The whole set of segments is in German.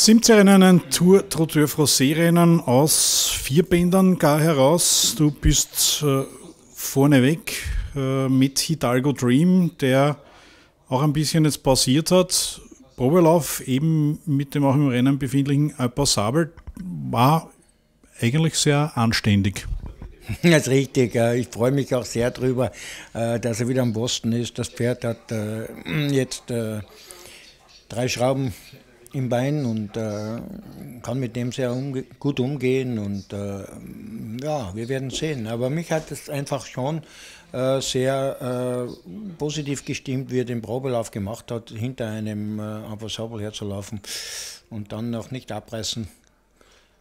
17 ein Tour Trottoir Francais Rennen aus vier Bändern gar heraus. Du bist äh, vorneweg äh, mit Hidalgo Dream, der auch ein bisschen jetzt pausiert hat. Probelauf eben mit dem auch im Rennen befindlichen Alpasabel war eigentlich sehr anständig. Das ist richtig. Ich freue mich auch sehr darüber, äh, dass er wieder am Boston ist. Das Pferd hat äh, jetzt äh, drei Schrauben im Bein und kann mit dem sehr umge gut umgehen. Und ja, wir werden sehen. Aber mich hat es einfach schon sehr positiv gestimmt, wie er den Probelauf gemacht hat, hinter einem äh, herzulaufen und dann noch nicht abreißen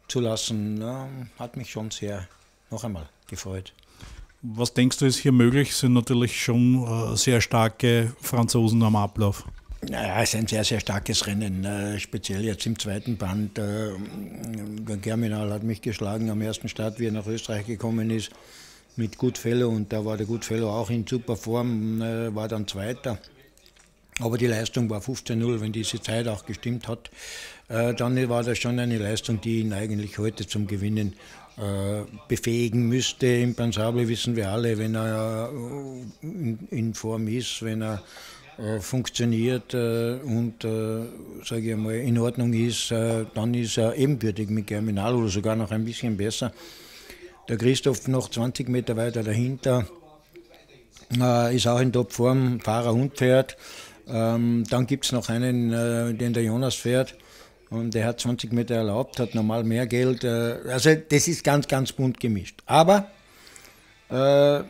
zu lassen. hat mich schon sehr noch einmal gefreut. Was denkst du, ist hier möglich? Sind natürlich schon äh, sehr starke Franzosen am Ablauf. Naja, es ist ein sehr, sehr starkes Rennen, äh, speziell jetzt im zweiten Band. Äh, Germinal hat mich geschlagen am ersten Start, wie er nach Österreich gekommen ist, mit Goodfellow und da war der Goodfellow auch in super Form, äh, war dann Zweiter. Aber die Leistung war 15-0, wenn diese Zeit auch gestimmt hat. Äh, dann war das schon eine Leistung, die ihn eigentlich heute zum Gewinnen äh, befähigen müsste. Im Pensable wissen wir alle, wenn er in Form ist, wenn er funktioniert und, sage ich mal, in Ordnung ist, dann ist er ebenbürtig mit Germinal oder sogar noch ein bisschen besser. Der Christoph noch 20 Meter weiter dahinter ist auch in Topform, Fahrer und Pferd. Ähm, dann gibt es noch einen, den der Jonas fährt und er hat 20 Meter erlaubt, hat normal mehr Geld. Äh, also das ist ganz, ganz bunt gemischt. Aber äh,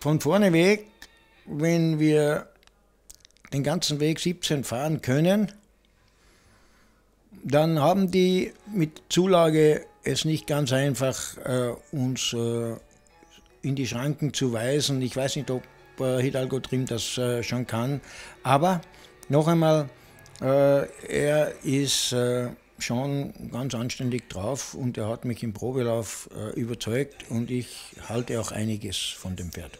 von vorne weg, wenn wir den ganzen Weg 17 fahren können, dann haben die mit Zulage es nicht ganz einfach, äh, uns äh, in die Schranken zu weisen. Ich weiß nicht, ob äh, Hidalgo Trim das äh, schon kann, aber noch einmal, äh, er ist äh, schon ganz anständig drauf und er hat mich im Probelauf äh, überzeugt und ich halte auch einiges von dem Pferd.